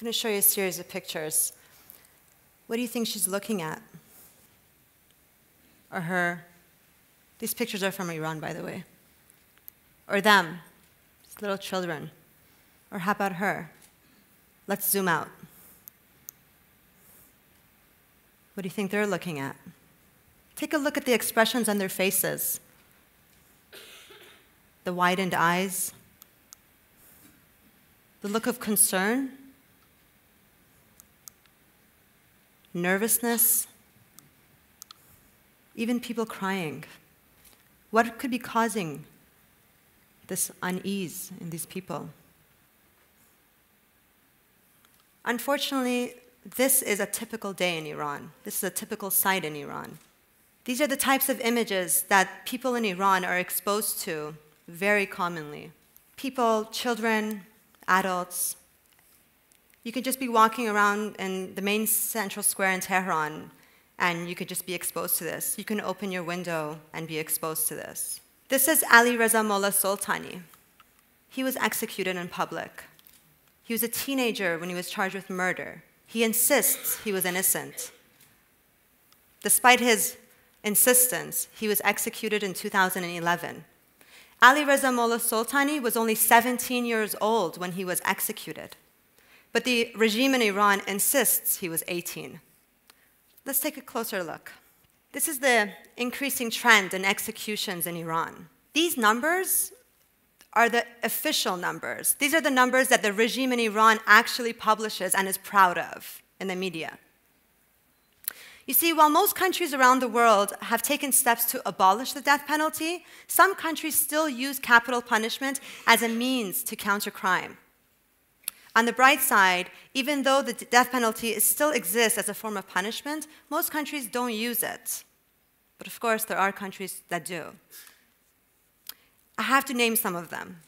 I'm going to show you a series of pictures. What do you think she's looking at? Or her? These pictures are from Iran, by the way. Or them, little children. Or how about her? Let's zoom out. What do you think they're looking at? Take a look at the expressions on their faces the widened eyes, the look of concern, nervousness, even people crying. What could be causing this unease in these people? Unfortunately, this is a typical day in Iran. This is a typical sight in Iran. These are the types of images that people in Iran are exposed to very commonly. People, children, adults. You could just be walking around in the main central square in Tehran and you could just be exposed to this. You can open your window and be exposed to this. This is Ali Reza Mullah Soltani. He was executed in public. He was a teenager when he was charged with murder. He insists he was innocent. Despite his insistence, he was executed in 2011. Ali Reza Mullah Soltani was only 17 years old when he was executed. But the regime in Iran insists he was 18. Let's take a closer look. This is the increasing trend in executions in Iran. These numbers are the official numbers. These are the numbers that the regime in Iran actually publishes and is proud of in the media. You see, while most countries around the world have taken steps to abolish the death penalty, some countries still use capital punishment as a means to counter crime. On the bright side, even though the death penalty still exists as a form of punishment, most countries don't use it. But of course, there are countries that do. I have to name some of them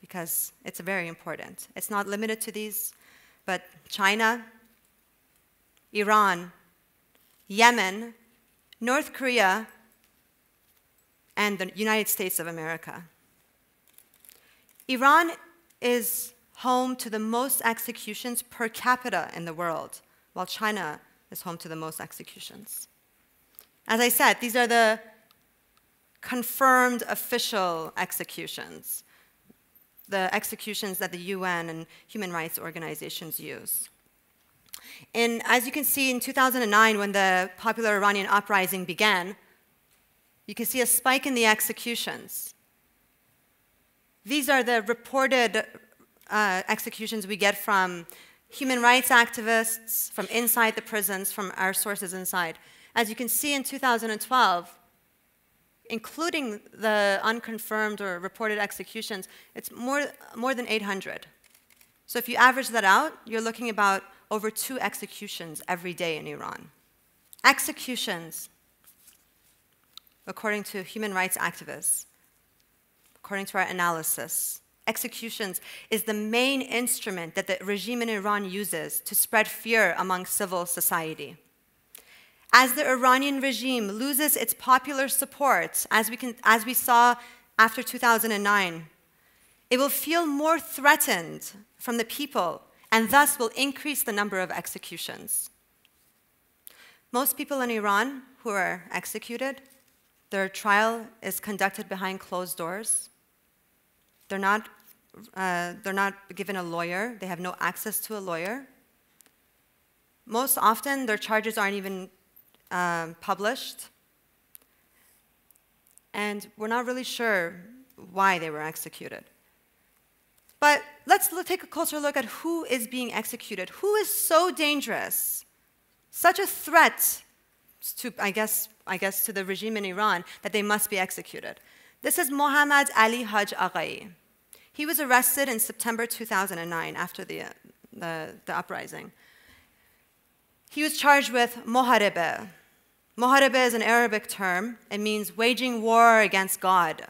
because it's very important. It's not limited to these, but China, Iran, Yemen, North Korea, and the United States of America. Iran is home to the most executions per capita in the world, while China is home to the most executions. As I said, these are the confirmed official executions, the executions that the UN and human rights organizations use. And as you can see in 2009, when the popular Iranian uprising began, you can see a spike in the executions. These are the reported uh, executions we get from human rights activists, from inside the prisons, from our sources inside. As you can see in 2012, including the unconfirmed or reported executions, it's more, more than 800. So if you average that out, you're looking about over two executions every day in Iran. Executions, according to human rights activists, according to our analysis, executions is the main instrument that the regime in Iran uses to spread fear among civil society. As the Iranian regime loses its popular support, as we, can, as we saw after 2009, it will feel more threatened from the people and thus will increase the number of executions. Most people in Iran who are executed, their trial is conducted behind closed doors. They're not, uh, they're not given a lawyer, they have no access to a lawyer. Most often, their charges aren't even um, published. And we're not really sure why they were executed. But let's take a closer look at who is being executed. Who is so dangerous, such a threat to, I guess, I guess, to the regime in Iran that they must be executed. This is Mohammad Ali Haj Aghai. He was arrested in September 2009 after the, the, the uprising. He was charged with moharebe. Moharebe is an Arabic term. It means waging war against God.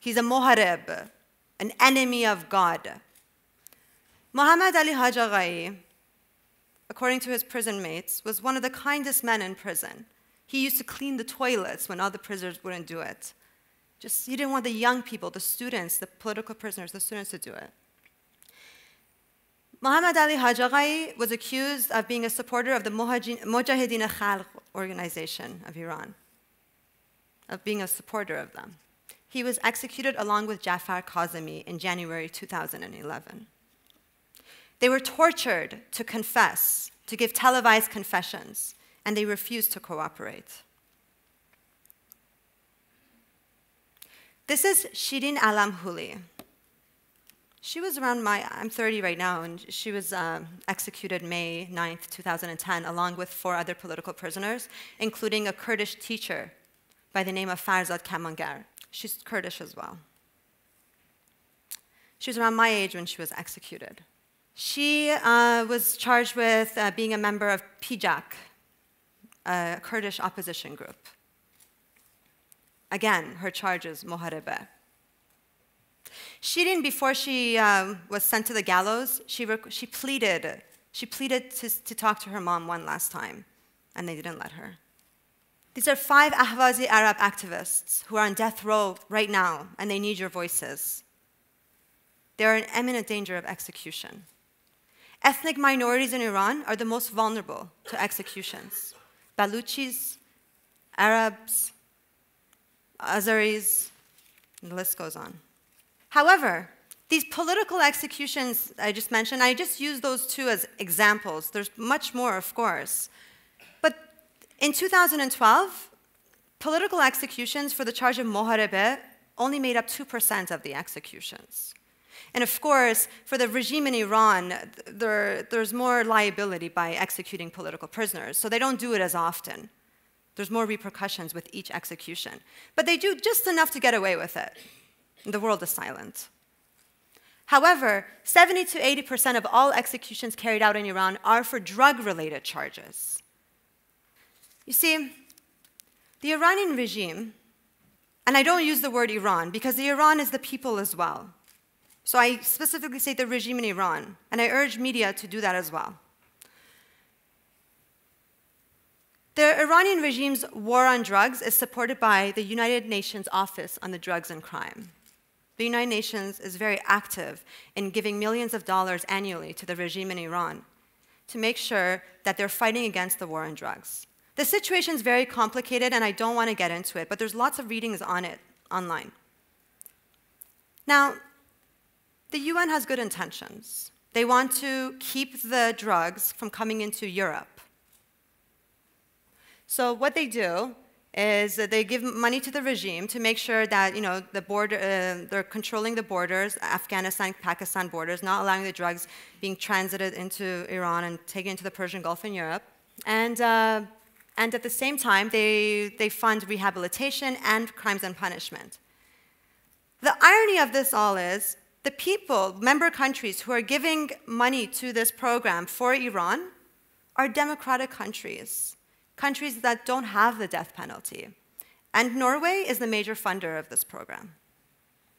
He's a moharib, an enemy of God. Muhammad Ali Haj Aghai, according to his prison mates, was one of the kindest men in prison. He used to clean the toilets when other prisoners wouldn't do it. Just, he didn't want the young people, the students, the political prisoners, the students to do it. Muhammad Ali Haj Aghai was accused of being a supporter of the Mujahideen Khalq organization of Iran, of being a supporter of them. He was executed along with Jafar Kazemi in January 2011. They were tortured to confess, to give televised confessions, and they refused to cooperate. This is Shirin Alam Huli. She was around my, I'm 30 right now, and she was um, executed May 9th, 2010, along with four other political prisoners, including a Kurdish teacher by the name of Farzad Kamangar. She's Kurdish as well. She was around my age when she was executed. She uh, was charged with uh, being a member of PJAK, a Kurdish opposition group. Again, her charge is Moharebe. Shirin, before she um, was sent to the gallows, she, she pleaded, she pleaded to, to talk to her mom one last time, and they didn't let her. These are five Ahwazi Arab activists who are on death row right now, and they need your voices. They are in imminent danger of execution. Ethnic minorities in Iran are the most vulnerable to executions. Baluchis, Arabs, Azeris, the list goes on. However, these political executions I just mentioned, I just use those two as examples. There's much more, of course. But in 2012, political executions for the charge of moharebe only made up 2% of the executions. And of course, for the regime in Iran, there, there's more liability by executing political prisoners, so they don't do it as often. There's more repercussions with each execution. But they do just enough to get away with it. And The world is silent. However, 70 to 80% of all executions carried out in Iran are for drug related charges. You see, the Iranian regime, and I don't use the word Iran because the Iran is the people as well. So I specifically say the regime in Iran, and I urge media to do that as well. The Iranian regime's war on drugs is supported by the United Nations Office on the Drugs and Crime. The United Nations is very active in giving millions of dollars annually to the regime in Iran to make sure that they're fighting against the war on drugs. The situation is very complicated, and I don't want to get into it, but there's lots of readings on it online. Now, the UN has good intentions. They want to keep the drugs from coming into Europe. So what they do is they give money to the regime to make sure that you know the border, uh, they're controlling the borders, Afghanistan, Pakistan borders, not allowing the drugs being transited into Iran and taken into the Persian Gulf and Europe, and uh, and at the same time they they fund rehabilitation and crimes and punishment. The irony of this all is the people, member countries who are giving money to this program for Iran, are democratic countries countries that don't have the death penalty. And Norway is the major funder of this program.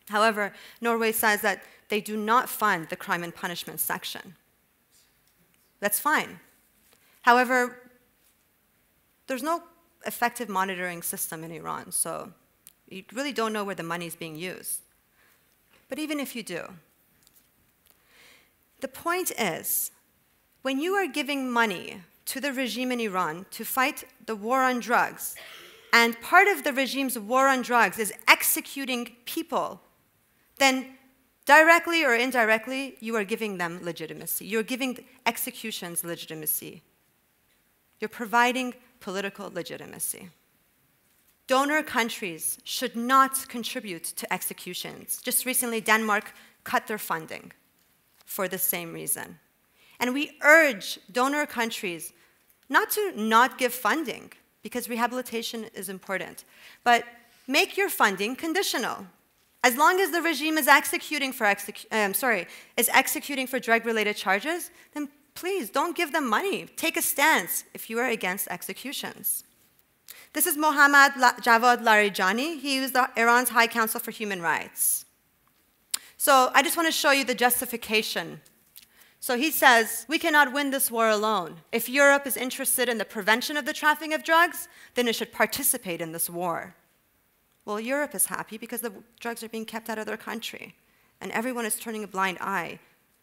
However, Norway says that they do not fund the crime and punishment section. That's fine. However, there's no effective monitoring system in Iran, so you really don't know where the money is being used. But even if you do, the point is, when you are giving money to the regime in Iran to fight the war on drugs. And part of the regime's war on drugs is executing people, then directly or indirectly, you are giving them legitimacy. You're giving executions legitimacy. You're providing political legitimacy. Donor countries should not contribute to executions. Just recently, Denmark cut their funding for the same reason. And we urge donor countries not to not give funding, because rehabilitation is important, but make your funding conditional. As long as the regime is executing for execu um, sorry, is executing for drug-related charges, then please don't give them money. Take a stance if you are against executions. This is Mohammad Javad Larijani. He was the Iran's High Council for Human Rights. So I just want to show you the justification so he says, we cannot win this war alone. If Europe is interested in the prevention of the trafficking of drugs, then it should participate in this war. Well, Europe is happy because the drugs are being kept out of their country, and everyone is turning a blind eye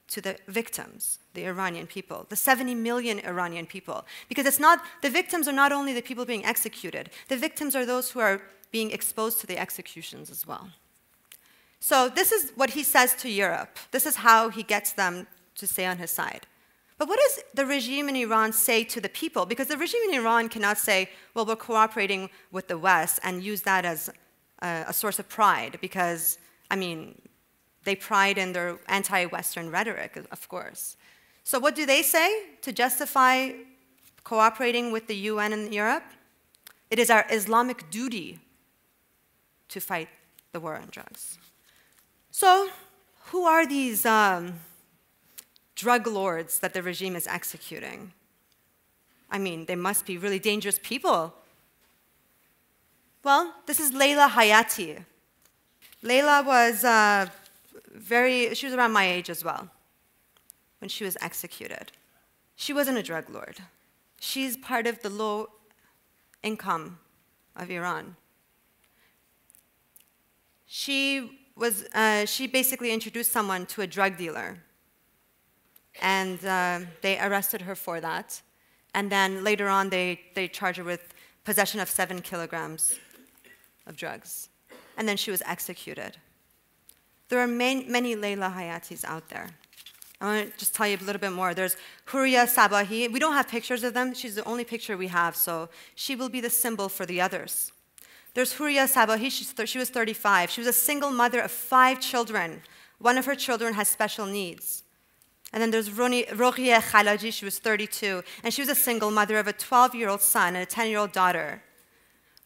to the victims, the Iranian people, the 70 million Iranian people. Because it's not, the victims are not only the people being executed, the victims are those who are being exposed to the executions as well. So, this is what he says to Europe. This is how he gets them to stay on his side. But what does the regime in Iran say to the people? Because the regime in Iran cannot say, well, we're cooperating with the West and use that as a, a source of pride, because, I mean, they pride in their anti Western rhetoric, of course. So, what do they say to justify cooperating with the UN and Europe? It is our Islamic duty to fight the war on drugs. So, who are these um, drug lords that the regime is executing? I mean, they must be really dangerous people. Well, this is Leila Hayati. Leila was uh, very, she was around my age as well when she was executed. She wasn't a drug lord. She's part of the low income of Iran. She, was, uh, she basically introduced someone to a drug dealer, and uh, they arrested her for that. And then later on, they, they charged her with possession of seven kilograms of drugs. And then she was executed. There are many, many Leila Hayatis out there. I want to just tell you a little bit more. There's Huria Sabahi. We don't have pictures of them. She's the only picture we have, so she will be the symbol for the others. There's Huria Sabahi. she was 35. She was a single mother of five children. One of her children has special needs. And then there's Roghie Khalaji. She was 32. And she was a single mother of a 12 year old son and a 10 year old daughter.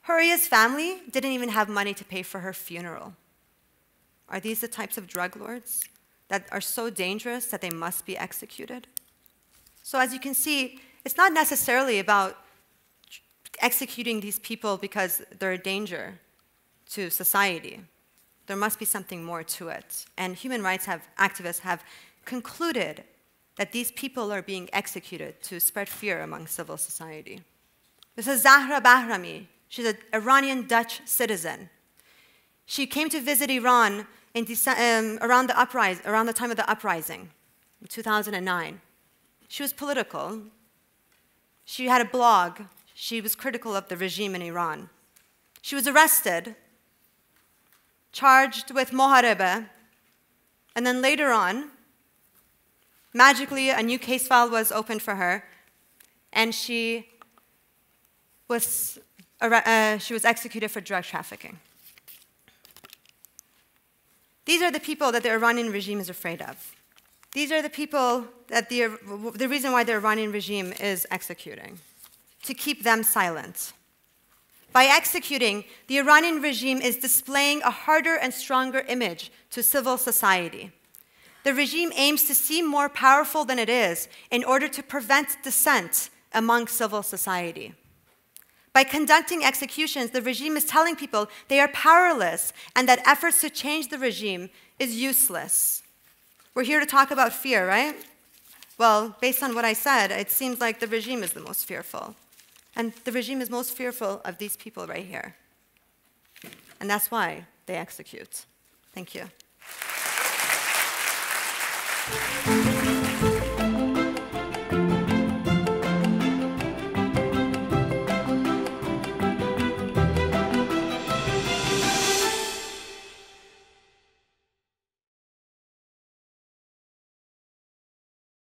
Huria's family didn't even have money to pay for her funeral. Are these the types of drug lords that are so dangerous that they must be executed? So, as you can see, it's not necessarily about executing these people because they're a danger to society. There must be something more to it. And human rights have, activists have concluded that these people are being executed to spread fear among civil society. This is Zahra Bahrami. She's an Iranian Dutch citizen. She came to visit Iran in um, around, the around the time of the uprising, in 2009. She was political. She had a blog. She was critical of the regime in Iran. She was arrested, charged with moharebe, and then later on, magically, a new case file was opened for her, and she was, uh, she was executed for drug trafficking. These are the people that the Iranian regime is afraid of. These are the people that the, the reason why the Iranian regime is executing, to keep them silent. By executing, the Iranian regime is displaying a harder and stronger image to civil society. The regime aims to seem more powerful than it is in order to prevent dissent among civil society. By conducting executions, the regime is telling people they are powerless and that efforts to change the regime is useless. We're here to talk about fear, right? Well, based on what I said, it seems like the regime is the most fearful. And the regime is most fearful of these people right here. And that's why they execute. Thank you.